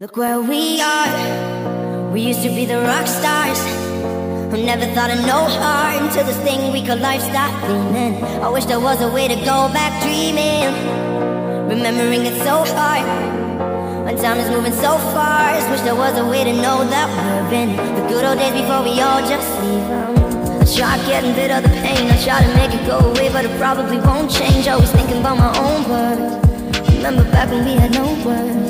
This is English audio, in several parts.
Look where we are. We used to be the rock stars. Who never thought of no harm until this thing we call life stopped gleaming. I wish there was a way to go back dreaming. Remembering it so hard. When time is moving so fast. Wish there was a way to know that we're in the good old days before we all just leave them. I try getting rid of the pain. I try to make it go away, but it probably won't change. Always thinking about my own words. Remember back when we had no words.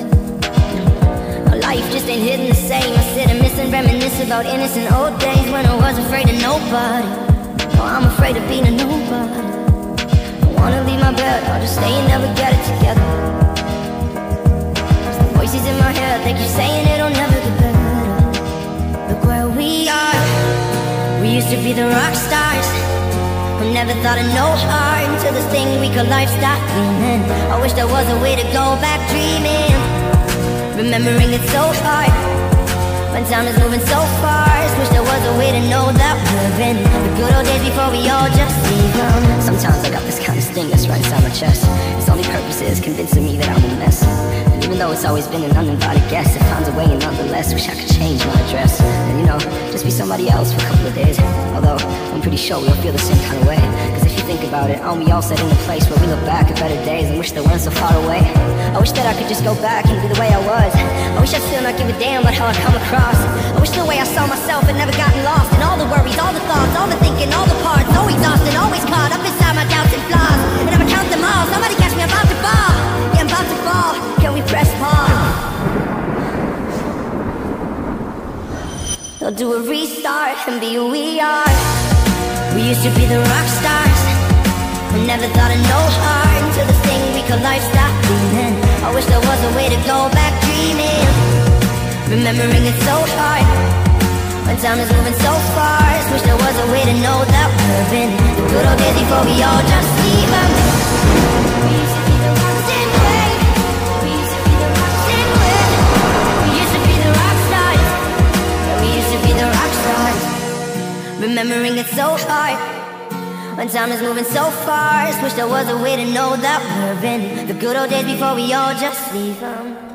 About innocent old days when I was afraid of nobody. Oh, I'm afraid of being a nobody. I wanna leave my bed, I'll just stay and never get it together. Cause the voices in my head, they keep saying it'll never get better. Look where we are. We used to be the rock stars. Who never thought of no harm until this thing we call life stopped gleaming. I wish there was a way to go back dreaming. Remembering it so hard When time is moving so fast. Wish there was a way to know that we're in The good old days before we all just leave Sometimes I got this kind of sting that's right inside my chest. Its only purpose is convincing me that I'm a mess even though it's always been an uninvited guest It finds a way and nonetheless. Wish I could change my address And you know, just be somebody else for a couple of days. Although, I'm pretty sure we all feel the same kind of way. Cause if you think about it, aren't we all set in a place Where we look back at better days and wish they weren't so far away? I wish that I could just go back and be the way I was. I wish I'd still not give a damn about how I come across. I wish the way I saw myself had never gotten They'll do a restart and be who we are. We used to be the rock stars We never thought of no heart. Until this thing we call life stopped beating I wish there was a way to go back dreaming. Remembering it so hard When time is moving so fast. Wish there was a way to know that we're in The good old days before we all just leave Remembering it so hard when time is moving so fast Wish there was a way to know that we're in The good old days before we all just leave them